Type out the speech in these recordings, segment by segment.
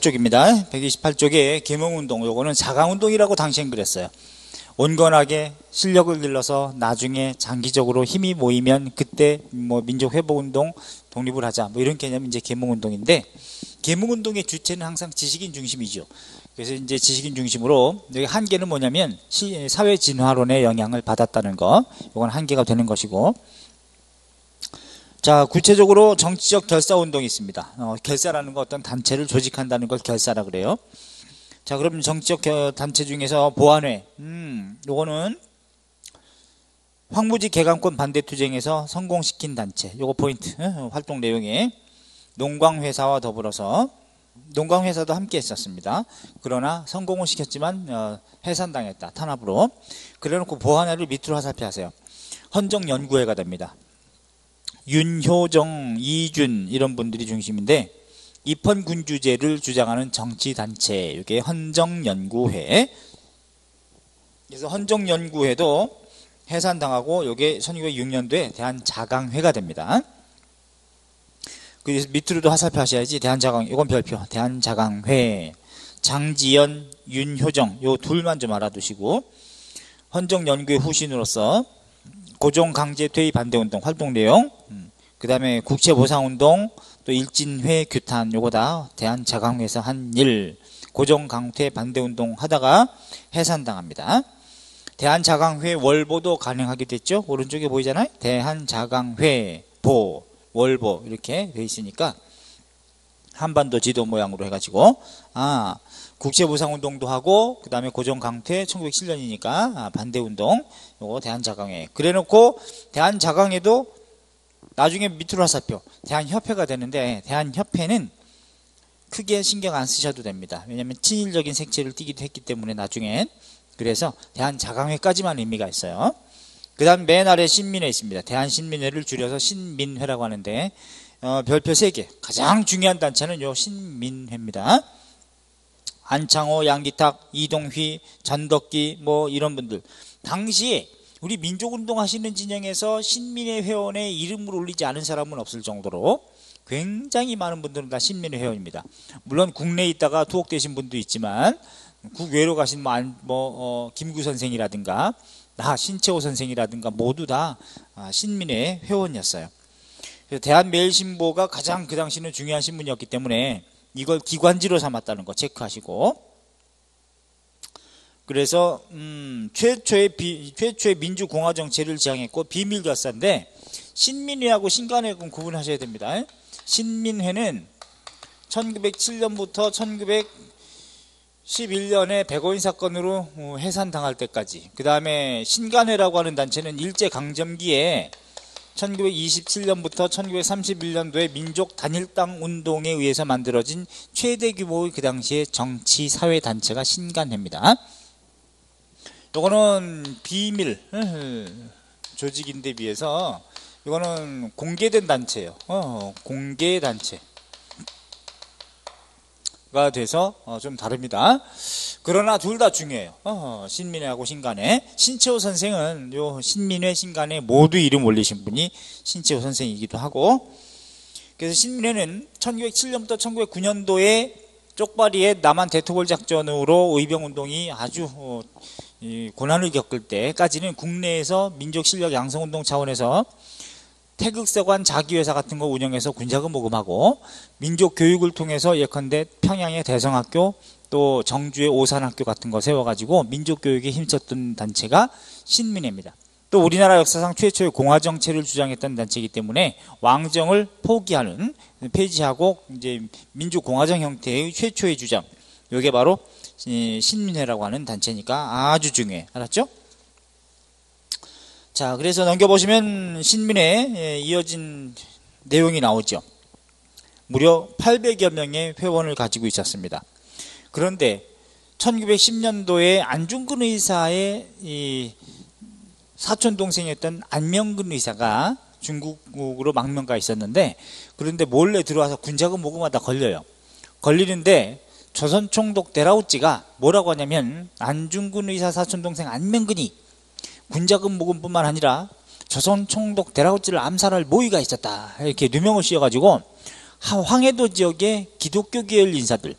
쪽입니다. 128쪽에 계몽운동, 요거는 자강운동이라고 당시엔 그랬어요. 온건하게 실력을 길러서 나중에 장기적으로 힘이 모이면 그때 뭐 민족 회복 운동, 독립을 하자 뭐 이런 개념이 이제 계몽 운동인데 계몽 운동의 주체는 항상 지식인 중심이죠. 그래서 이제 지식인 중심으로 여기 한계는 뭐냐면 사회 진화론의 영향을 받았다는 거. 이건 한계가 되는 것이고 자, 구체적으로 정치적 결사 운동이 있습니다. 어, 결사라는 거 어떤 단체를 조직한다는 걸 결사라 그래요. 자, 그럼 정치적 단체 중에서 보안회, 음, 요거는 황무지 개강권 반대 투쟁에서 성공시킨 단체. 요거 포인트, 어, 활동 내용에 농광회사와 더불어서 농광회사도 함께 했었습니다. 그러나 성공을 시켰지만 어, 해산당했다. 탄압으로. 그래놓고 보안회를 밑으로 화살표 하세요. 헌정연구회가 됩니다. 윤효정, 이준 이런 분들이 중심인데 입헌군주제를 주장하는 정치단체 이게 헌정연구회 그래서 헌정연구회도 해산당하고 이게 1906년도에 대한자강회가 됩니다. 그래서 밑으로도 화살표 하셔야지 대한자강 이건 별표 대한자강회 장지연, 윤효정 요 둘만 좀 알아두시고 헌정연구회 후신으로서 고종강제 퇴위 반대 운동 활동 내용 음, 그 다음에 국채보상 운동 또 일진회 규탄 요거 다. 대한 자강회에서 한 일. 고종강퇴 반대 운동 하다가 해산당합니다. 대한 자강회 월보도 가능하게 됐죠? 오른쪽에 보이잖아요? 대한 자강회 보 월보 이렇게 돼 있으니까 한반도 지도 모양으로 해가지고 아 국제보상운동도 하고 그 다음에 고종강퇴 1907년이니까 아, 반대운동 요거 대한자강회. 그래놓고 대한자강회도 나중에 밑으로 화살표 대한협회가 되는데 대한협회는 크게 신경 안 쓰셔도 됩니다. 왜냐하면 친일적인 색채를 띠기도 했기 때문에 나중에. 그래서 대한자강회까지만 의미가 있어요. 그 다음 맨 아래 신민회 있습니다. 대한신민회를 줄여서 신민회라고 하는데 어, 별표 3개. 가장 중요한 단체는 요 신민회입니다 안창호, 양기탁, 이동휘, 전덕기 뭐 이런 분들 당시에 우리 민족운동 하시는 진영에서 신민회 회원의 이름을 올리지 않은 사람은 없을 정도로 굉장히 많은 분들은 다 신민회 회원입니다. 물론 국내에 있다가 투옥되신 분도 있지만 국외로 가신 뭐, 뭐 어, 김구 선생이라든가 나 신채호 선생이라든가 모두 다 아, 신민회 회원이었어요. 대한매일신보가 가장 그 당시는 중요한 신문이었기 때문에 이걸 기관지로 삼았다는 거 체크하시고 그래서 음, 최초의 비, 최초의 민주공화 정체를 지향했고 비밀 결사인데 신민회하고 신간회하고 구분하셔야 됩니다. 신민회는 1907년부터 1911년에 백오인 사건으로 어, 해산당할 때까지 그 다음에 신간회라고 하는 단체는 일제강점기에 1927년부터 1931년도에 민족 단일당 운동에 의해서 만들어진 최대 규모의 그 당시의 정치 사회 단체가 신간회입니다. 이거는 비밀 조직인데 비해서 이거는 공개된 단체예요. 어, 공개 단체 가 돼서 어, 좀 다릅니다. 그러나 둘 다 중요해요. 어, 신민회하고 신간회. 신채호 선생은 요 신민회, 신간회 모두 이름 올리신 분이 신채호 선생이기도 하고 그래서 신민회는 1907년부터 1909년도에 쪽발이의 남한 대토골 작전으로 의병 운동이 아주 어, 고난을 겪을 때까지는 국내에서 민족 실력 양성 운동 차원에서 태극서관 자기회사 같은 거 운영해서 군자금 모금하고 민족 교육을 통해서 예컨대 평양의 대성학교 또 정주의 오산학교 같은 거 세워가지고 민족 교육에 힘썼던 단체가 신민회입니다. 또 우리나라 역사상 최초의 공화 정체를 주장했던 단체이기 때문에 왕정을 포기하는 폐지하고 이제 민주 공화정 형태의 최초의 주장 이게 바로 신민회라고 하는 단체니까 아주 중요해 알았죠? 자 그래서 넘겨보시면 신민회에 이어진 내용이 나오죠 무려 800여 명의 회원을 가지고 있었습니다 그런데 1910년도에 안중근 의사의 이 사촌 동생이었던 안명근 의사가 중국으로 망명가 있었는데 그런데 몰래 들어와서 군자금 모금하다 걸려요. 걸리는데 조선 총독 데라우찌가 뭐라고 하냐면 안중근 의사 사촌 동생 안명근이 군자금 모금뿐만 아니라 조선 총독 데라우찌를 암살할 모의가 있었다. 이렇게 누명을 씌워가지고 황해도 지역의 기독교 계열 인사들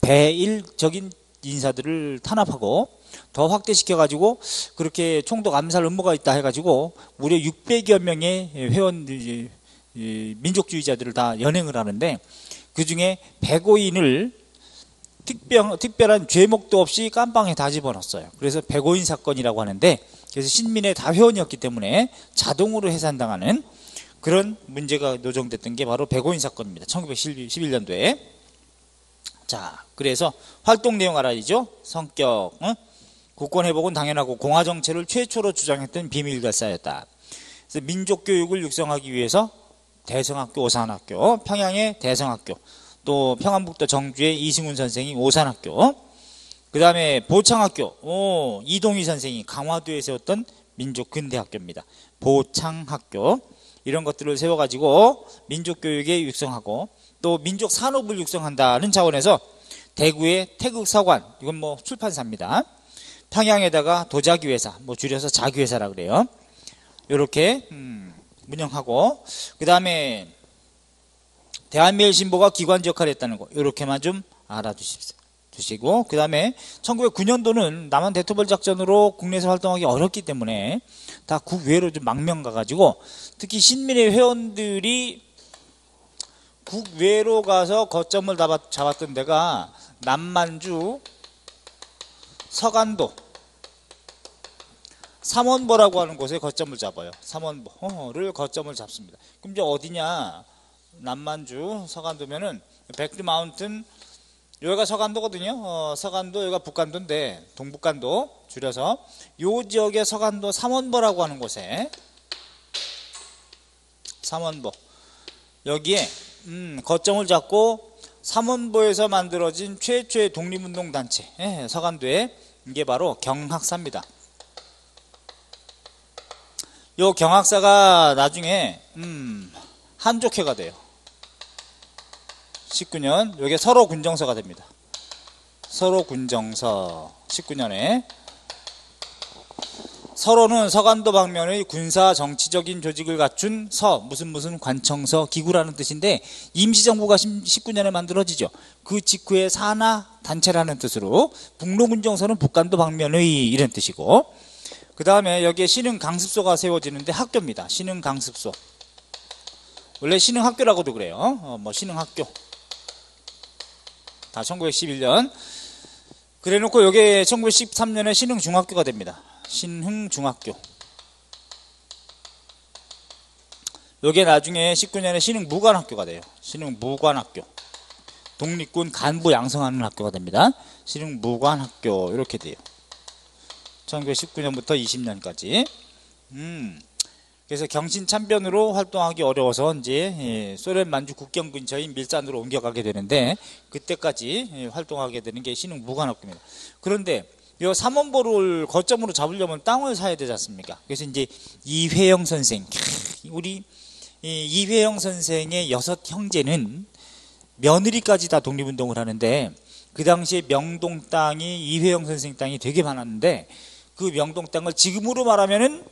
배일적인 인사들을 탄압하고 더 확대시켜가지고 그렇게 총독 암살 음모가 있다 해가지고 무려 600여 명의 회원 민족주의자들을 다 연행을 하는데 그 중에 백오인을 특별, 특별한 죄목도 없이 깜빵에 다 집어넣었어요. 그래서 백오인 사건이라고 하는데 그래서 신민의 다 회원이었기 때문에 자동으로 해산당하는 그런 문제가 노정됐던 게 바로 백오인 사건입니다. 1911년도에. 자, 그래서 활동 내용 알아야죠. 성격, 응? 국권 회복은 당연하고 공화 정체를 최초로 주장했던 비밀 결사였다. 그래서 민족 교육을 육성하기 위해서 대성학교 오산학교, 평양의 대성학교, 또 평안북도 정주의 이승훈 선생이 오산학교, 그 다음에 보창학교, 오, 이동희 선생이 강화도에 세웠던 민족 근대학교입니다. 보창학교 이런 것들을 세워가지고 민족 교육에 육성하고 또 민족 산업을 육성한다는 차원에서 대구의 태극서관 이건 뭐 출판사입니다. 평양에다가 도자기회사 뭐 줄여서 자기회사라 그래요. 이렇게 음, 운영하고 그 다음에 대한매일신보가 기관지 역할을 했다는 거 이렇게만 좀 알아두시고 그 다음에 1909년도는 남한 대토벌 작전으로 국내에서 활동하기 어렵기 때문에 다 국외로 좀 망명 가가지고 특히 신민의 회원들이 국외로 가서 거점을 잡았던 데가 남만주, 서간도, 삼원보라고 하는 곳에 거점을 잡아요. 삼원보를 거점을 잡습니다. 그럼 이제 어디냐? 남만주, 서간도면은 백리 마운튼 여기가 서간도거든요. 어, 서간도 여기가 북간도인데 동북간도 줄여서 요 지역의 서간도 삼원보라고 하는 곳에 삼원보 여기에 음, 거점을 잡고 삼원보에서 만들어진 최초의 독립운동 단체 예, 서간도에 이게 바로 경학사입니다. 요 경학사가 나중에 음, 한족회가 돼요. 19년 여기 서로 군정서가 됩니다. 서로 군정서 19년에 서로는 서간도 방면의 군사 정치적인 조직을 갖춘 서 무슨 무슨 관청서 기구라는 뜻인데 임시정부가 19년에 만들어지죠. 그 직후에 산하 단체라는 뜻으로 북로군정서는 북간도 방면의 이런 뜻이고 그 다음에 여기에 신흥 강습소가 세워지는데 학교입니다. 신흥 강습소. 원래 신흥 학교라고도 그래요. 어, 뭐 신흥 학교. 다 1911년. 그래 놓고 여기 1913년에 신흥 중학교가 됩니다. 신흥 중학교. 요게 나중에 19년에 신흥 무관학교가 돼요. 신흥 무관학교. 독립군 간부 양성하는 학교가 됩니다. 신흥 무관학교 이렇게 돼요. 1919년부터 20년까지. 음. 그래서 경신 참변으로 활동하기 어려워서 이제 예, 소련 만주 국경 근처인 밀산으로 옮겨가게 되는데 그때까지 예, 활동하게 되는 게 신흥 무관학교입니다. 그런데 이 삼원보를 거점으로 잡으려면 땅을 사야 되지 않습니까? 그래서 이제 이회영 선생, 우리 이회영 선생의 여섯 형제는 며느리까지 다 독립운동을 하는데 그 당시에 명동 땅이 이회영 선생 땅이 되게 많았는데 그 명동 땅을 지금으로 말하면은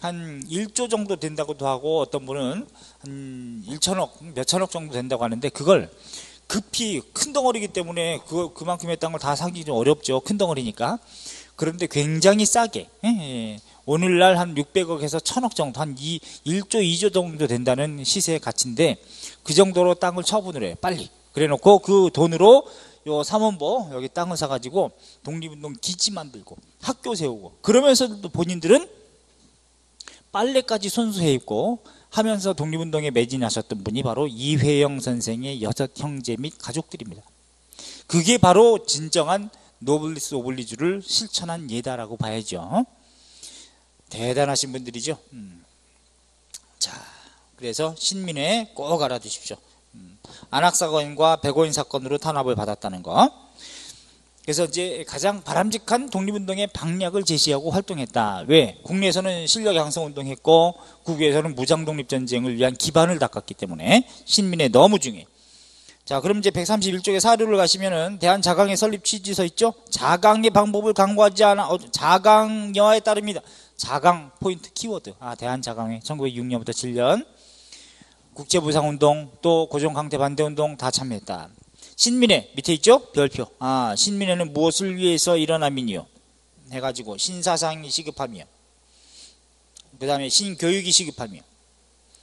한 1조 정도 된다고도 하고 어떤 분은 한 1천억, 몇천억 정도 된다고 하는데 그걸 급히 큰 덩어리이기 때문에 그, 그만큼의 땅을 다 사기 좀 어렵죠. 큰 덩어리니까. 그런데 굉장히 싸게. 예, 예. 오늘날 한 600억에서 1000억 정도, 한 2, 1조, 2조 정도 된다는 시세의 가치인데 그 정도로 땅을 처분을 해요. 빨리. 그래 놓고 그 돈으로 요 삼원보 여기 땅을 사가지고 독립운동 기지 만들고 학교 세우고 그러면서도 본인들은 빨래까지 손수해 입고 하면서 독립운동에 매진하셨던 분이 바로 이회영 선생의 여섯 형제 및 가족들입니다. 그게 바로 진정한 노블레스 오블리주를 실천한 예다라고 봐야죠. 대단하신 분들이죠. 음. 자, 그래서 신민회 꼭 알아두십시오. 안학사건과 백오인 사건으로 탄압을 받았다는 거. 그래서 이제 가장 바람직한 독립운동의 방략을 제시하고 활동했다. 왜? 국내에서는 실력 양성 운동했고 국외에서는 무장 독립 전쟁을 위한 기반을 닦았기 때문에 신민에 너무 중요해. 자, 그럼 이제 131쪽에 사료를 가시면은 대한 자강의 설립 취지서 있죠? 자강의 방법을 강구하지 않아 어, 자강여에 따릅니다. 자강 포인트 키워드. 아, 대한 자강회 1906년부터 7년 국제부상운동 또 고종강대 반대운동 다 참여했다. 신민회 밑에 있죠? 별표. 아, 신민회는 무엇을 위해서 일어남이니요? 해가지고 신사상이 시급하며 그 다음에 신교육이 시급하며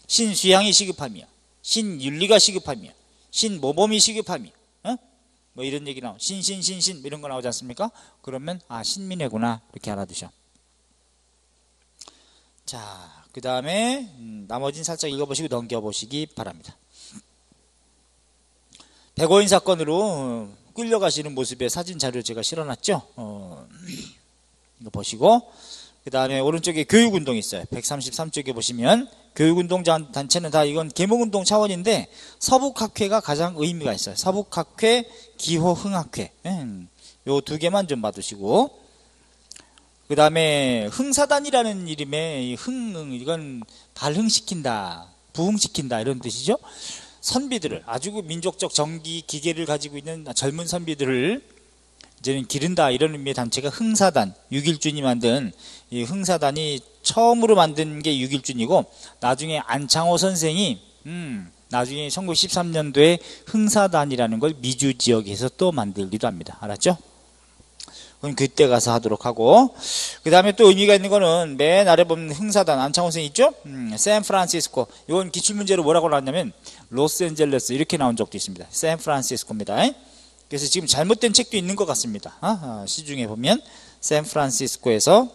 신수양이 시급하며 신윤리가 시급하며 신모범이 시급하며 어? 뭐 이런 얘기 나오 신신신신 이런 거 나오지 않습니까? 그러면 아 신민회구나 이렇게 알아두셔 자, 그 다음에 음, 나머지는 살짝 읽어보시고 넘겨보시기 바랍니다. 백오인 사건으로 어, 끌려가시는 모습의 사진 자료 제가 실어놨죠. 어, 이거 보시고 그 다음에 오른쪽에 교육운동 있어요. 133쪽에 보시면 교육운동 단체는 다 이건 계몽운동 차원인데 서북학회가 가장 의미가 있어요. 서북학회, 기호흥학회 음, 요두 개만 좀 봐두시고 그 다음에 흥사단이라는 이름의 흥, 이건 발흥시킨다, 부흥시킨다 이런 뜻이죠. 선비들을 아주 그 민족적 전기 기계를 가지고 있는 젊은 선비들을 이제는 기른다 이런 의미의 단체가 흥사단, 육일준이 만든 이 흥사단이 처음으로 만든 게 육일준이고 나중에 안창호 선생이 음, 나중에 1913년도에 흥사단이라는 걸 미주 지역에서 또 만들기도 합니다. 알았죠? 그건 그때 가서 하도록 하고. 그 다음에 또 의미가 있는 거는 맨 아래 보면 흥사단 안창호 선생 있죠? 음, 샌프란시스코. 이건 기출문제로 뭐라고 나왔냐면 로스앤젤레스 이렇게 나온 적도 있습니다. 샌프란시스코입니다. 그래서 지금 잘못된 책도 있는 것 같습니다. 아, 시중에 보면 샌프란시스코에서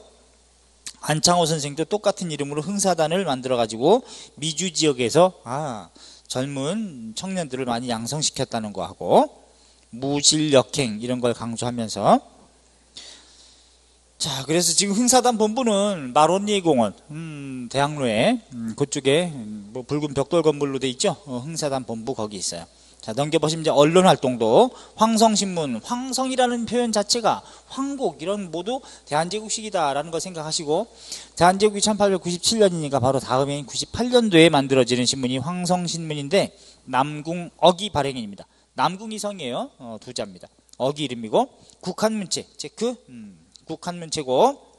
안창호 선생도 똑같은 이름으로 흥사단을 만들어 가지고 미주 지역에서 아, 젊은 청년들을 많이 양성시켰다는 거하고 무질 역행 이런 걸 강조하면서 자, 그래서 지금 흥사단 본부는 마론리 공원, 음, 대학로에, 음, 그쪽에, 음, 뭐 붉은 벽돌 건물로 돼 있죠? 어, 흥사단 본부 거기 있어요. 자, 넘겨보시면 이제 언론 활동도 황성신문, 황성이라는 표현 자체가 황국, 이런 모두 대한제국식이다라는 걸 생각하시고, 대한제국이 1897년이니까 바로 다음해인 98년도에 만들어지는 신문이 황성신문인데, 남궁 어기 발행인입니다. 남궁이 성이에요. 어, 두 자입니다. 어기 이름이고, 국한문체, 체크, 음. 국한문체고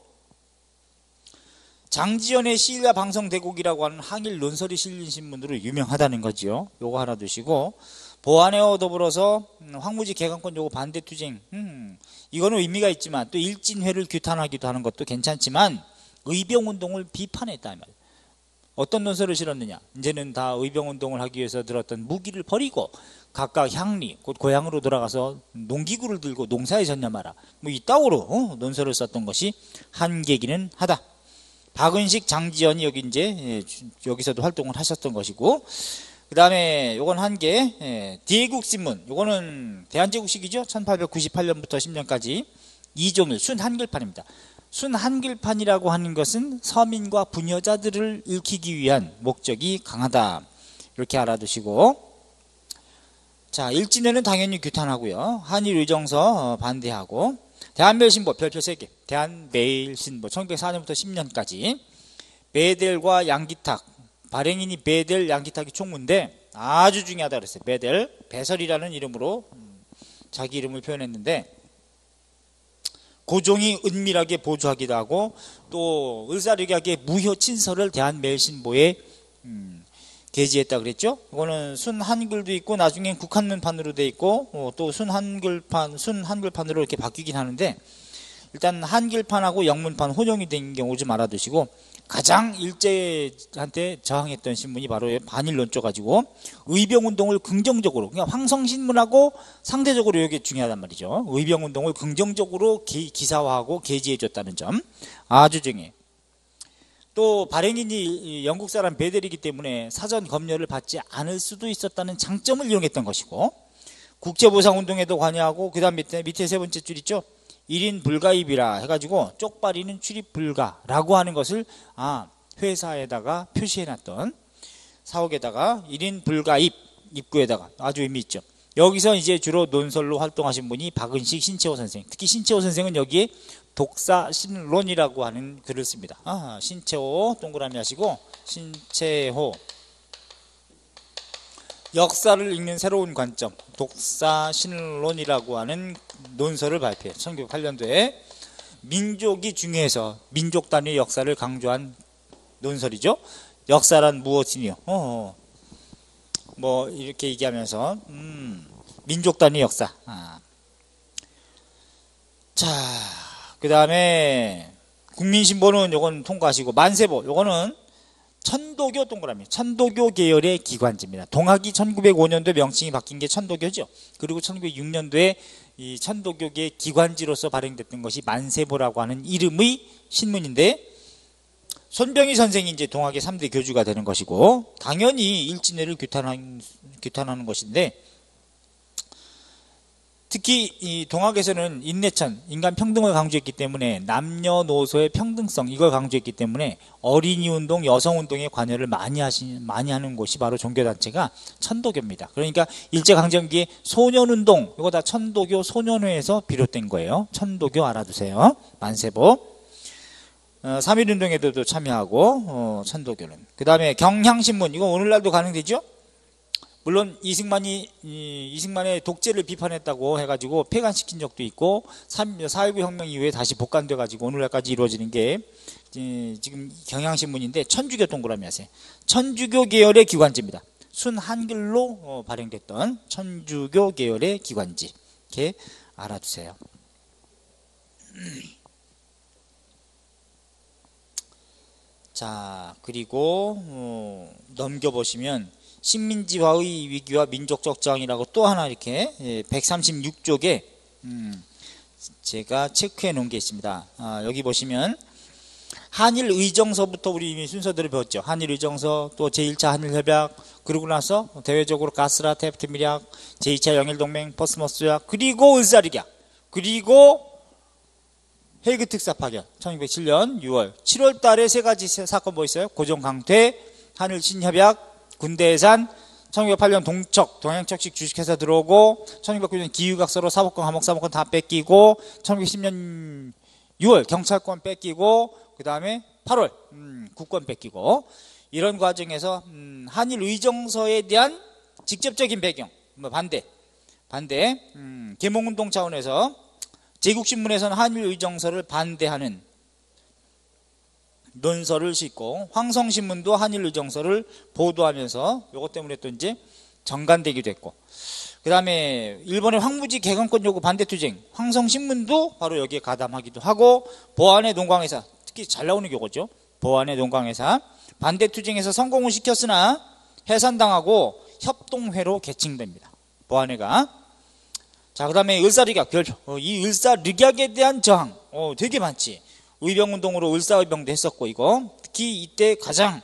장지연의 시일야 방송 대국이라고 하는 항일 논설이 실린 신문으로 유명하다는 거지요. 요거 하나 두시고 보안회와 더불어서 음, 황무지 개강권 요거 반대 투쟁 음, 이거는 의미가 있지만 또 일진회를 규탄하기도 하는 것도 괜찮지만 의병 운동을 비판했다 말이에요. 어떤 논설을 실었느냐? 이제는 다 의병 운동을 하기 위해서 들었던 무기를 버리고 각각 향리 곧 고향으로 돌아가서 농기구를 들고 농사에 전념하라. 뭐 이따오로 어, 논설을 썼던 것이 한계기는 하다. 박은식 장지연이 여기 이제 예, 여기서도 활동을 하셨던 것이고 그 다음에 요건 한 개 예, 대국 신문. 요거는 대한제국식이죠? 1898년부터 10년까지 이종일 순한글판입니다 순한글판이라고 하는 것은 서민과 부녀자들을 읽히기 위한 목적이 강하다 이렇게 알아두시고 자, 일진회는 당연히 규탄하고요. 한일 의정서 어, 반대하고 대한매일신보 별표 3개. 대한매일신보 1904년부터 10년까지 베델과 양기탁 발행인이 베델 양기탁이 총무인데 아주 중요하다 그랬어요. 베델 배설이라는 이름으로 음, 자기 이름을 표현했는데 고종이 은밀하게 보조하기도 하고 또 을사력약의 무효 친서를 대한매일신보에 음, 게지했다 그랬죠? 이거는 순 한글도 있고 나중엔 국한문판으로 돼 있고 어, 또 순 한글판 순 한글판으로 이렇게 바뀌긴 하는데 일단 한글판하고 영문판 혼용이 된 경우 좀 알아두시고 가장 일제한테 저항했던 신문이 바로 반일론조 가지고 의병운동을 긍정적으로 그냥 황성신문하고 상대적으로 이게 중요하단 말이죠. 의병운동을 긍정적으로 기, 사화하고 게지해줬다는 점. 아주 중요해요 또 발행인이 영국 사람 베델이기 때문에 사전 검열을 받지 않을 수도 있었다는 장점을 이용했던 것이고 국제보상운동에도 관여하고 그 다음 밑에, 밑에 세 번째 줄 있죠 1인 불가입이라 해가지고 쪽발이는 출입 불가라고 하는 것을 아 회사에다가 표시해놨던 사옥에다가 1인 불가입 입구에다가 아주 의미 있죠. 여기서 이제 주로 논설로 활동하신 분이 박은식 신채호 선생 특히 신채호 선생은 여기에 독사 신론이라고 하는 글을 씁니다. 아, 신채호 동그라미 하시고 신채호 역사를 읽는 새로운 관점 독사 신론이라고 하는 논설을 발표해 1908년도에 민족이 중요해서 민족 단위의 역사를 강조한 논설이죠. 역사란 무엇이니요? 어, 어. 뭐 이렇게 얘기하면서 음, 민족 단위 역사. 아. 자, 그 다음에 국민신보는 요건 통과하시고 만세보 요거는 천도교 동그라미 천도교 계열의 기관지입니다. 동학이 1905년도에 명칭이 바뀐 게 천도교죠. 그리고 1906년도에 이 천도교계 기관지로서 발행됐던 것이 만세보라고 하는 이름의 신문인데 손병희 선생이 이제 동학의 3대 교주가 되는 것이고 당연히 일진회를 규탄하는, 규탄하는 것인데 특히 이 동학에서는 인내천, 인간 평등을 강조했기 때문에 남녀노소의 평등성 이걸 강조했기 때문에 어린이 운동, 여성 운동에 관여를 많이 하시 많이 하는 곳이 바로 종교 단체가 천도교입니다. 그러니까 일제 강점기에 소년 운동 이거 다 천도교 소년회에서 비롯된 거예요. 천도교 알아두세요. 만세보. 어, 3.1 운동에도 참여하고 어, 천도교는 그 다음에 경향신문 이거 오늘날도 가능되죠? 물론 이승만이 이승만의 독재를 비판했다고 해가지고 폐간시킨 적도 있고 4.19 혁명 이후에 다시 복간돼 가지고 오늘날까지 이루어지는 게 지금 경향신문인데 천주교 동그라미 하세요. 천주교 계열의 기관지입니다. 순 한글로 어, 발행됐던 천주교 계열의 기관지 이렇게 알아두세요. 자 그리고 어, 넘겨보시면 식민지화의 위기와 민족적 저항이라고 또 하나 이렇게 136쪽에 예, 음, 제가 체크해 놓은 게 있습니다. 아, 여기 보시면 한일 의정서부터 우리 이미 순서대로 배웠죠. 한일 의정서, 또 제1차 한일 협약, 그러고 나서 대외적으로 가쓰라, 태프트 밀약, 제2차 영일 동맹, 포츠머스 조약, 그리고 을사늑약, 그리고 헤이그 특사 파견 1907년 6월 7월 달에 세 가지 사건 뭐 있어요? 고종 강퇴, 한일 신협약, 군대 해산 1908년 동척, 동양척식 주식회사 들어오고 1909년 기유각서로 사법권, 감옥사법권 다 뺏기고 1910년 6월 경찰권 뺏기고 그 다음에 8월 음, 국권 뺏기고 이런 과정에서 음, 한일 의정서에 대한 직접적인 배경 뭐 반대 반대 음, 개몽운동 차원에서 제국신문에서는 한일 의정서를 반대하는 논설을 싣고 황성신문도 한일의정서를 보도하면서 이것 때문에 또 이제 정간되기도 했고 그 다음에 일본의 황무지 개강권 요구 반대 투쟁 황성신문도 바로 여기에 가담하기도 하고 보안의 농광회사 특히 잘 나오는 경우죠. 보안의 농광회사 반대 투쟁에서 성공을 시켰으나 해산당하고 협동회로 개칭됩니다. 보안회가. 자 그 다음에 별표 어, 이 을사르격에 대한 저항 어, 되게 많지 의병운동으로 을사의병도 했었고 이거. 특히 이때 가장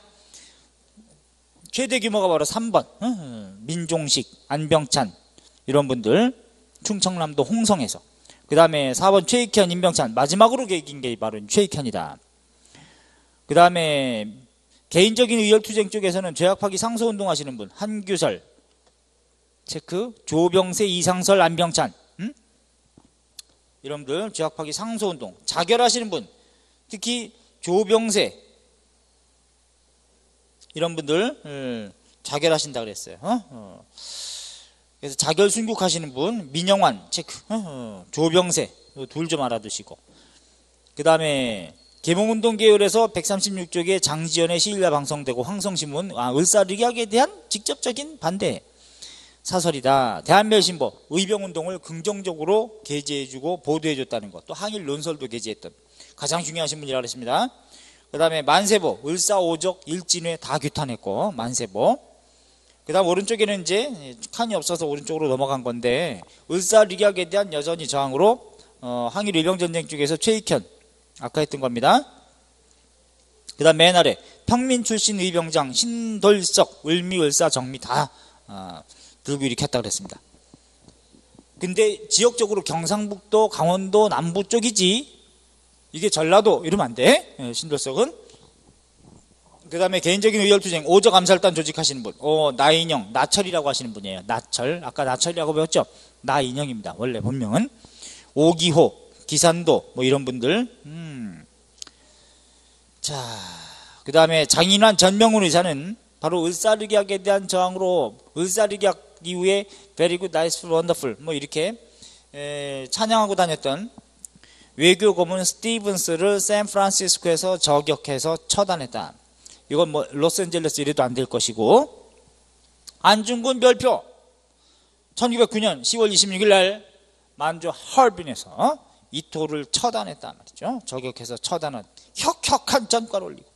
최대 규모가 바로 3번. 어, 민종식, 안병찬 이런 분들. 충청남도 홍성에서. 그 다음에 4번 최익현, 임병찬. 마지막으로 계긴 게 바로 최익현이다. 그 다음에 개인적인 의열투쟁 쪽에서는 죄악파기 상소운동 하시는 분 한규설. 체크. 조병세, 이상설, 안병찬. 음? 이런 분들 죄악파기 상소운동. 자결하시는 분 특히 조병세 이런 분들 예, 자결하신다 그랬어요. 어? 어. 그래서 자결 순국하시는 분 민영환 체크, 어? 조병세 둘 좀 알아두시고 그 다음에 개몽운동 계열에서 136쪽에 장지연의 시일야 방송되고 황성신문 아, 을사르기학에 대한 직접적인 반대 사설이다. 대한멸신보 의병운동을 긍정적으로 게재해주고 보도해줬다는 것. 또 항일 논설도 게재했던 가장 중요하신 분이라고 했습니다. 그 다음에 만세보, 을사오적, 일진회 다 규탄했고 만세보. 그 다음 오른쪽에는 이제 칸이 없어서 오른쪽으로 넘어간 건데 을사리약에 대한 여전히 저항으로 어, 항일 일병전쟁 쪽에서 최익현 아까 했던 겁니다. 그 다음 맨 아래 평민 출신 의병장 신돌석, 을미, 을사, 정미 다 어, 들고 일으켰다 그랬습니다. 근데 지역적으로 경상북도, 강원도 남부 쪽이지 이게 전라도 이러면 안 돼. 예, 신돌석은. 그 다음에 개인적인 의열투쟁, 오적 암살단 조직하시는 분. 어, 나인영, 나철이라고 하시는 분이에요. 나철. 아까 나철이라고 배웠죠? 나인영입니다. 원래 본명은. 오기호, 기산도, 뭐 이런 분들. 음. 자, 그 다음에 장인환 전명훈 의사는 바로 을사르기학에 대한 저항으로 을사르기학 이후에 very good, nice, wonderful 뭐 이렇게 에, 찬양하고 다녔던 외교 고문 스티븐스를 샌프란시스코에서 저격해서 처단했다. 이건 뭐 로스앤젤레스 이래도 안 될 것이고 안중근 별표 1909년 10월 26일 날 만주 하얼빈에서 이토를 처단했단 말이죠. 저격해서 처단한 혁혁한 전과를 올리고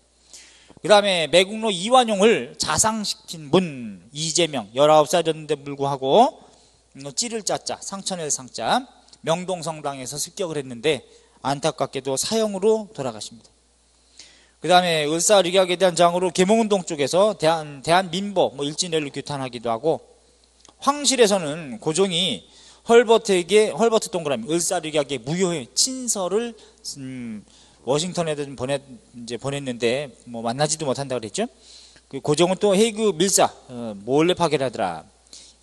그 다음에 매국노 이완용을 자상시킨 분 이재명 19살이었는데 불구하고 찌를 짜자 상천의 상자 명동성당에서 습격을 했는데 안타깝게도 사형으로 돌아가십니다. 그 다음에 을사리각에 대한 장으로 계몽운동 쪽에서 대한, 대한민보 뭐 일진회를 규탄하기도 하고 황실에서는 고종이 헐버트에게 헐버트 동그라미 을사리각의 무효의 친서를 음, 워싱턴에 보냈 이제 보냈는데 뭐 만나지도 못한다 그랬죠. 그 고종은 또 헤이그 밀사 어, 몰래 파견하더라.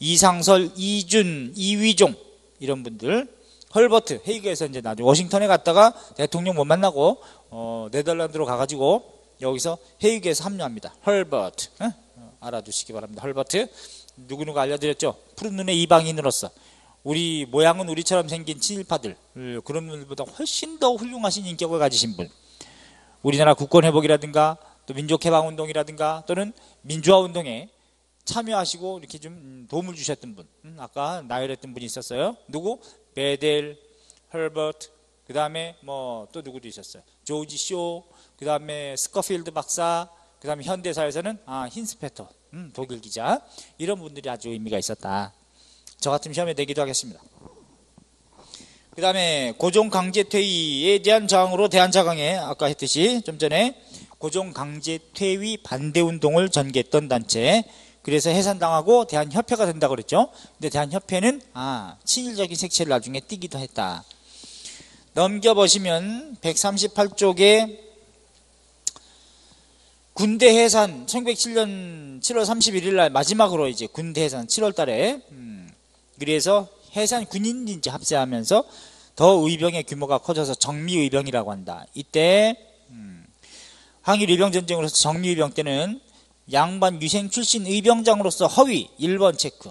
이상설, 이준, 이위종 이런 분들 헐버트 헤이그에서 이제 나중에 워싱턴에 갔다가 대통령 못 만나고 어, 네덜란드로 가가지고 여기서 헤이그에서 합류합니다. 헐버트 어? 알아두시기 바랍니다. 헐버트 누구누구 알려드렸죠. 푸른 눈의 이방인으로서 우리 모양은 우리처럼 생긴 친일파들 그런 분들보다 훨씬 더 훌륭하신 인격을 가지신 분 우리나라 국권 회복이라든가 또 민족 해방 운동이라든가 또는 민주화 운동에 참여하시고 이렇게 좀 도움을 주셨던 분 음, 아까 나열했던 분이 있었어요 누구 베델 헐버트 그 다음에 뭐 또 누구도 있었어요. 조지 쇼 그 다음에 스코필드 박사 그 다음에 현대사에서는 아 힌츠페터 음, 독일 기자. 이런 분들이 아주 의미가 있었다. 저 같은 시험에 내기도 하겠습니다. 그 다음에 고종 강제 퇴위에 대한 저항으로 대한자강회 아까 했듯이 좀 전에 고종 강제 퇴위 반대 운동을 전개했던 단체 그래서 해산당하고 대한협회가 된다고 그랬죠. 근데 대한협회는 아 친일적인 색채를 나중에 띠기도 했다. 넘겨보시면 138쪽에 군대 해산 1907년 7월 31일 날 마지막으로 이제 군대 해산 7월 달에 음, 그래서 해산 군인인지 합세하면서 더 의병의 규모가 커져서 정미의병이라고 한다. 이때 음, 항일 의병 전쟁으로서 정미의병 때는 양반 유생 출신 의병장으로서 허위 1번 체크.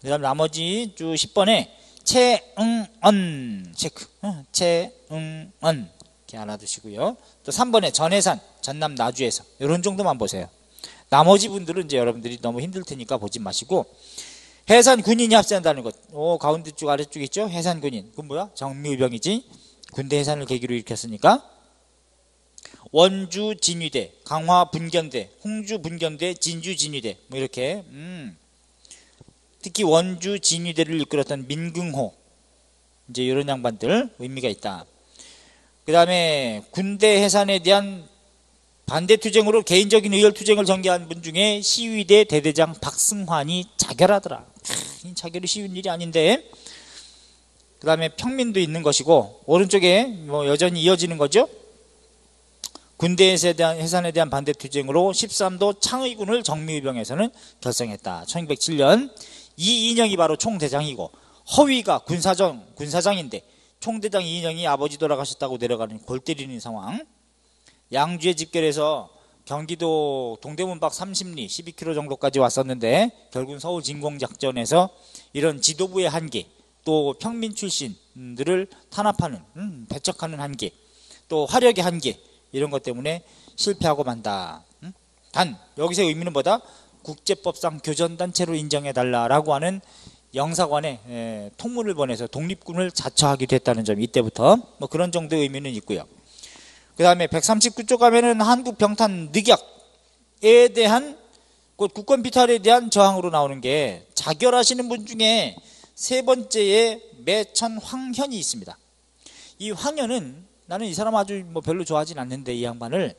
그 다음 나머지 쭉 10번에 최응언 체크. 어, 최응언 이렇게 알아두시고요. 또 3번에 전해산 전남 나주에서 이런 정도만 보세요. 나머지 분들은 이제 여러분들이 너무 힘들 테니까 보지 마시고 해산 군인이 합세한다는 것. 오 가운데 쪽 아래쪽 있죠? 해산 군인. 그건 뭐야? 정미의병이지. 군대 해산을 계기로 일으켰으니까 원주 진위대, 강화 분견대, 홍주 분견대, 진주 진위대 뭐 이렇게 음. 특히 원주 진위대를 이끌었던 민긍호 이제 이런 양반들 의미가 있다. 그 다음에 군대 해산에 대한 반대 투쟁으로 개인적인 의열 투쟁을 전개한 분 중에 시위대 대대장 박승환이 자결하더라. 크, 자결이 쉬운 일이 아닌데. 그 다음에 평민도 있는 것이고 오른쪽에 뭐 여전히 이어지는 거죠. 군대에 대한 해산에 대한 반대 투쟁으로 13도 창의군을 정미의병에서는 결성했다. 1907년 이인영이 바로 총대장이고 허위가 군사정 군사장인데 총대장 이인영이 아버지 돌아가셨다고 내려가는 골 때리는 상황. 양주에 집결해서 경기도 동대문 밖 30리 12km 정도까지 왔었는데 결국은 서울 진공 작전에서 이런 지도부의 한계 또 평민 출신들을 탄압하는 음, 배척하는 한계 또 화력의 한계 이런 것 때문에 실패하고 만다 음? 단 여기서 의미는 뭐다 국제법상 교전단체로 인정해달라라고 하는 영사관에 에, 통문을 보내서 독립군을 자처하기도 했다는 점 이때부터 뭐 그런 정도의 의미는 있고요 그 다음에 139쪽 가면은 한국 병탄 늑약에 대한 국권 비탈에 대한 저항으로 나오는 게 자결하시는 분 중에 세 번째에 매천 황현이 있습니다. 이 황현은 나는 이 사람 아주 뭐 별로 좋아하진 않는데 이 양반을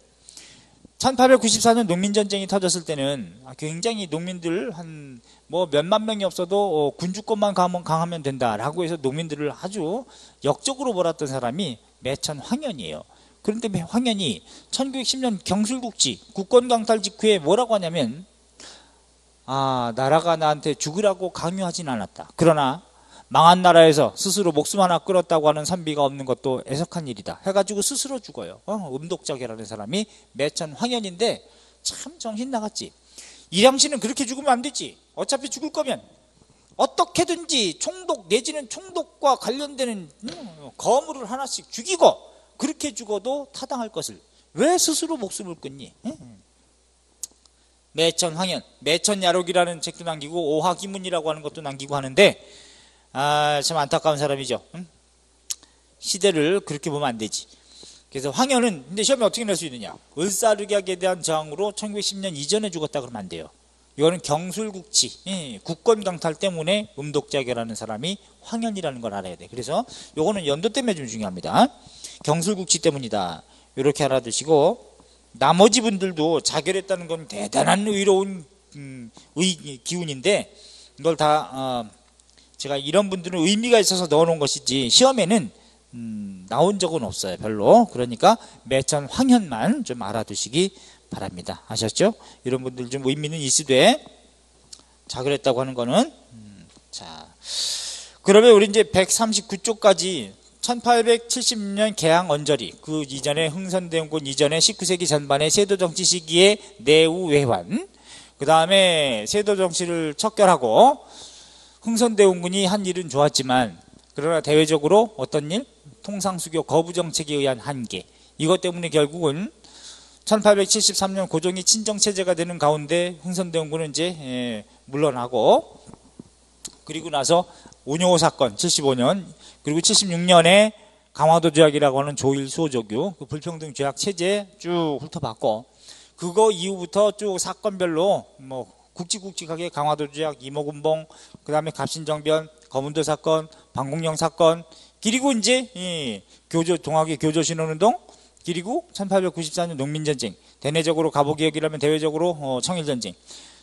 1894년 농민전쟁이 터졌을 때는 굉장히 농민들 한 뭐 몇만 명이 없어도 어, 군주권만 강하면 된다라고 해서 농민들을 아주 역적으로 몰았던 사람이 매천 황현이에요. 그런데 황현이 1910년 경술국지 국권강탈 직후에 뭐라고 하냐면 아 나라가 나한테 죽으라고 강요하진 않았다. 그러나 망한 나라에서 스스로 목숨 하나 끌었다고 하는 선비가 없는 것도 애석한 일이다. 해가지고 스스로 죽어요. 어, 음독적이라는 사람이 매천 황현인데 참 정신 나갔지. 이량씨는 그렇게 죽으면 안 되지. 어차피 죽을 거면 어떻게든지 총독 내지는 총독과 관련되는 음, 거물을 하나씩 죽이고 그렇게 죽어도 타당할 것을 왜 스스로 목숨을 끊니? 매천 황현, 매천 야록이라는 책도 남기고 오하기문이라고 하는 것도 남기고 하는데 아, 참 안타까운 사람이죠. 응? 시대를 그렇게 보면 안 되지. 그래서 황현은 근데 시험에 어떻게 낼 수 있느냐? 을사르기에 대한 저항으로 1910년 이전에 죽었다 그러면 안 돼요. 이거는 경술국치, 예, 국권 강탈 때문에 음독자결하는 사람이 황현이라는 걸 알아야 돼. 그래서 요거는 연도 때문에 좀 중요합니다. 경술국치 때문이다. 이렇게 알아두시고 나머지 분들도 자결했다는 건 대단한 의로운 음, 의, 기운인데 이걸 다 어, 제가 이런 분들은 의미가 있어서 넣어놓은 것이지 시험에는 음, 나온 적은 없어요 별로. 그러니까 매천 황현만 좀 알아두시기 바랍니다. 아셨죠? 이런 분들 좀 의미는 있으되 자결했다고 하는 거는 음, 자. 그러면 우리 이제 139쪽까지 1870년 개항 언저리 그 이전에 흥선대원군 이전에 19세기 전반의 세도 정치 시기의 내후 외환 그 다음에 세도 정치를 척결하고 흥선대원군이 한 일은 좋았지만 그러나 대외적으로 어떤 일? 통상수교 거부 정책에 의한 한계 이것 때문에 결국은 1873년 고종이 친정체제가 되는 가운데 흥선대원군은 이제 예, 물러나고 그리고 나서 운효 사건 75년 그리고 76년에 강화도 조약이라고 하는 조일 수호조교 그 불평등 조약 체제 쭉 훑어봤고 그거 이후부터 쭉 사건별로 뭐 굵직굵직하게 강화도 조약 이모군봉 그 다음에 갑신정변 검은도 사건 방공령 사건 그리고 이제 이 교조 동학의 교조 신혼운동 그리고 1894년 농민전쟁 대내적으로 가보기역이라면 대외적으로 어, 청일전쟁.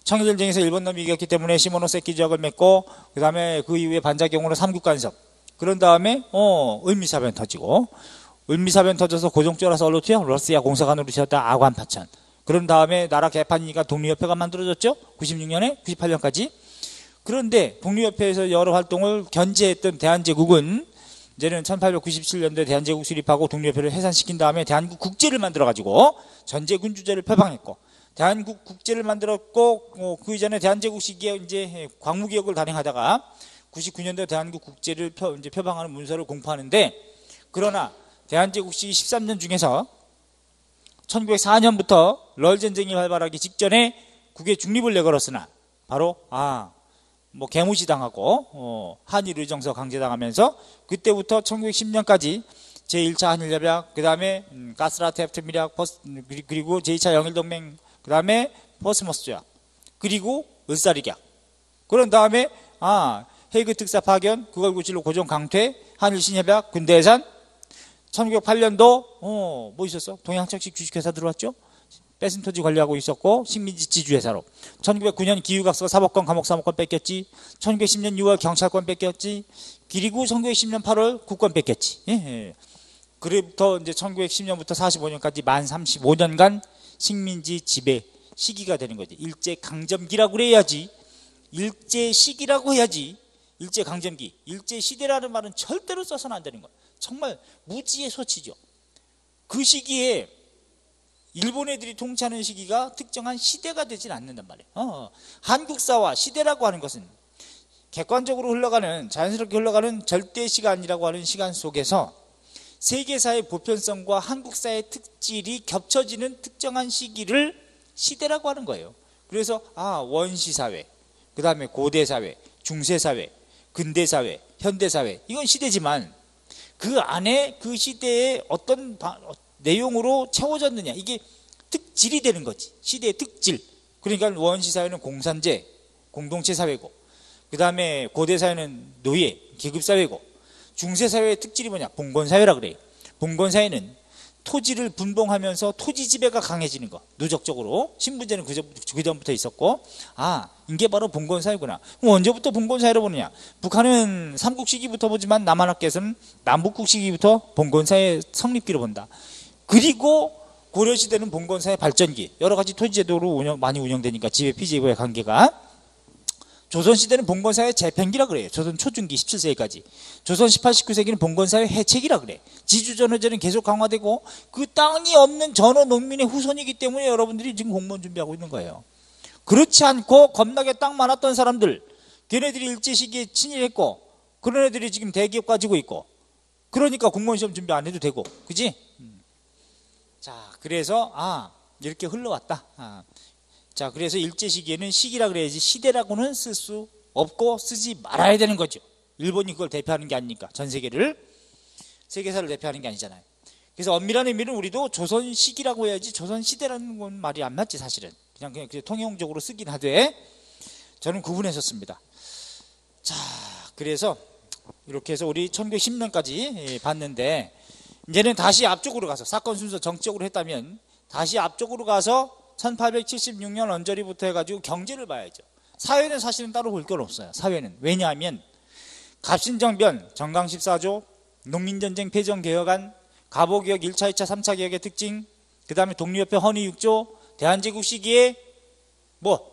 청일전쟁에서 일본 놈이 이겼기 때문에 시모노세키 지역을 맺고 그 다음에 그 이후에 반작용으로 삼국 간섭. 그런 다음에 어 을미사변 터지고. 을미사변 터져서 얼로 튀어 러시아 공사관으로 튀었다. 아관파천. 그런 다음에 나라 개판이니까 독립협회가 만들어졌죠? 96년에 98년까지 그런데 독립협회에서 여러 활동을 견제했던 대한제국은 이제는 1897년도에 대한제국 수립하고 독립협회를 해산시킨 다음에 대한국 국제를 만들어가지고 전제군주제를 표방했고 대한국 국제를 만들었고 어, 그 이전에 대한제국 시기에 이제 광무개혁을 단행하다가 99년도 대한국 국제를 표, 이제 표방하는 문서를 공포하는데 그러나 대한제국 시기 13년 중에서 1904년부터 럴 전쟁이 발발하기 직전에 국외 중립을 내걸었으나 바로 아 뭐 개무시 당하고 어, 한일 의정서 강제 당하면서 그때부터 1910년까지 제1차 한일협약 그 다음에 음, 가쓰라태프트 밀약 그리고 제2차 영일동맹 그 다음에 포츠머스 조약 그리고 을사늑약 그런 다음에 아 헤이그 특사 파견 그걸 구실로 고종 강퇴 한일 신협약 군대 해산 1908년도 어, 뭐 있었어? 동양척식 주식회사 들어왔죠? 뺏은 토지 관리하고 있었고 식민지 지주회사로. 1909년 기유각서 사법권 감옥 사무권 뺏겼지. 1910년 6월 경찰권 뺏겼지. 그리고 1910년 8월 국권 뺏겼지. 예, 예. 그로부터 이제 1910년부터 45년까지 만 35년간 식민지 지배 시기가 되는 거지. 일제 강점기라고 그래야지. 일제 시기라고 해야지. 일제 강점기. 일제 시대라는 말은 절대로 써서는 안 되는 거야. 정말 무지의 소치죠. 그 시기에 일본 애들이 통치하는 시기가 특정한 시대가 되진 않는단 말이에요. 어, 한국사와 시대라고 하는 것은 객관적으로 흘러가는 자연스럽게 흘러가는 절대 시간이라고 하는 시간 속에서 세계사의 보편성과 한국사의 특질이 겹쳐지는 특정한 시기를 시대라고 하는 거예요. 그래서 아 원시사회, 그 다음에 고대사회, 중세사회, 근대사회, 현대사회 이건 시대지만 그 안에 그 시대에 어떤 내용으로 채워졌느냐. 이게 특질이 되는 거지. 시대의 특질. 그러니까 원시 사회는 공산제 공동체 사회고 그 다음에 고대 사회는 노예 계급 사회고 중세 사회의 특질이 뭐냐? 봉건 사회라 그래요. 봉건 사회는 토지를 분봉하면서 토지 지배가 강해지는 거. 누적적으로. 신분제는 그전, 그전부터 있었고 아 이게 바로 봉건 사회구나. 그럼 언제부터 봉건 사회로 보느냐? 북한은 삼국 시기부터 보지만 남한학계에서는 남북국 시기부터 봉건 사회 성립기로 본다 그리고 고려시대는 봉건사의 발전기 여러 가지 토지제도로 운영, 많이 운영되니까 지배 피지배의 관계가. 조선시대는 봉건사의 재편기라 그래요. 조선 초중기 17세기까지. 조선 18, 19세기는 봉건사의 해책이라 그래. 지주전후제는 계속 강화되고 그 땅이 없는 전원 농민의 후손이기 때문에 여러분들이 지금 공무원 준비하고 있는 거예요. 그렇지 않고 겁나게 땅 많았던 사람들 걔네들이 일제시기에 친일했고 그런 애들이 지금 대기업 가지고 있고 그러니까 공무원 시험 준비 안 해도 되고 그지? 자, 그래서 아 이렇게 흘러왔다. 아, 자, 그래서 일제 시기에는 시기라 그래야지 시대라고는 쓸 수 없고 쓰지 말아야 되는 거죠. 일본이 그걸 대표하는 게 아니니까 전 세계를 세계사를 대표하는 게 아니잖아요. 그래서 엄밀한 의미는 우리도 조선 시기라고 해야지 조선 시대라는 건 말이 안 맞지 사실은 그냥 그냥 그냥 통용적으로 쓰긴 하되 저는 구분했었습니다. 자, 그래서 이렇게 해서 우리 1910년까지 봤는데 이제는 다시 앞쪽으로 가서 사건 순서 정적으로 했다면 다시 앞쪽으로 가서 1876년 언저리부터 해가지고 경제를 봐야죠. 사회는 사실은 따로 볼 건 없어요. 사회는 왜냐하면 갑신정변 정강 14조 농민전쟁 폐정개혁안 가보개혁 1차, 2차, 3차 개혁의 특징 그 다음에 독립협회 헌의 6조 대한제국 시기에 뭐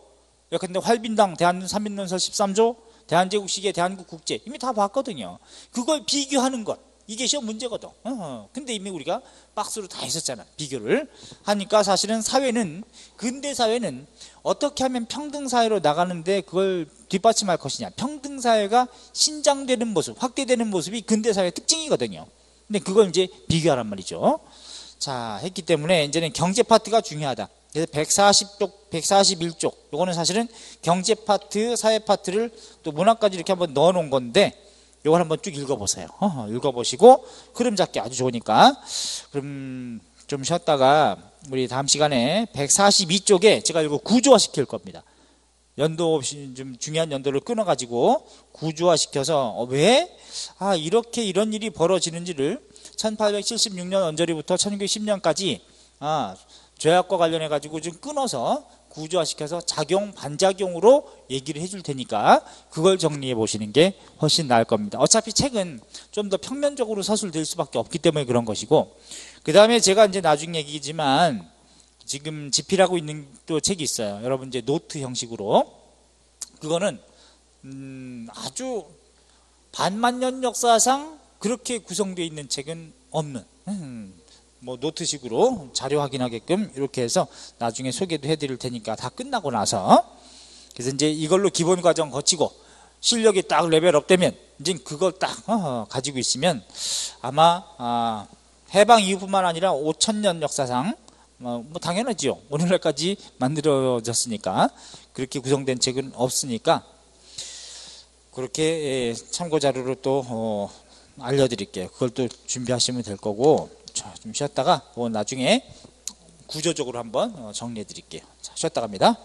근데 활빈당 대한 삼민론설 13조 대한제국 시기에 대한국 국제 이미 다 봤거든요. 그걸 비교하는 것 이게 시험 문제거든. 어, 근데 이미 우리가 박스로 다 했었잖아. 비교를 하니까 사실은 사회는 근대 사회는 어떻게 하면 평등 사회로 나가는데 그걸 뒷받침할 것이냐. 평등 사회가 신장되는 모습, 확대되는 모습이 근대 사회의 특징이거든요. 근데 그걸 이제 비교하란 말이죠. 자, 했기 때문에 이제는 경제 파트가 중요하다. 그래서 140쪽, 141쪽. 요거는 사실은 경제 파트, 사회 파트를 또 문학까지 이렇게 한번 넣어 놓은 건데 요걸 한번 쭉 읽어보세요. 어, 읽어보시고 흐름 잡기 아주 좋으니까 그럼 좀 쉬었다가 우리 다음 시간에 142쪽에 제가 이거 구조화 시킬 겁니다. 연도 없이 좀 중요한 연도를 끊어가지고 구조화 시켜서 어, 왜? 아 이렇게 이런 일이 벌어지는지를 1876년 언저리부터 1910년까지 아 조약과 관련해 가지고 좀 끊어서 구조화시켜서 작용 반작용으로 얘기를 해줄 테니까 그걸 정리해 보시는 게 훨씬 나을 겁니다. 어차피 책은 좀 더 평면적으로 서술될 수밖에 없기 때문에 그런 것이고 그 다음에 제가 이제 나중 얘기지만 지금 집필하고 있는 또 책이 있어요. 여러분 이제 노트 형식으로 그거는 음 아주 반만년 역사상 그렇게 구성되어 있는 책은 없는 음 뭐 노트식으로 자료 확인하게끔 이렇게 해서 나중에 소개도 해드릴 테니까 다 끝나고 나서. 그래서 이제 이걸로 기본 과정 거치고 실력이 딱 레벨업 되면 이제 그걸 딱 어, 가지고 있으면 아마 아, 해방 이후뿐만 아니라 5천 년 역사상 뭐, 뭐 당연하지요. 오늘날까지 만들어졌으니까 그렇게 구성된 책은 없으니까 그렇게 예, 참고 자료로 또 어, 알려드릴게요. 그걸 또 준비하시면 될 거고. 자, 좀 쉬었다가 뭐 나중에 구조적으로 한번 어, 정리해 드릴게요. 자, 쉬었다 갑니다.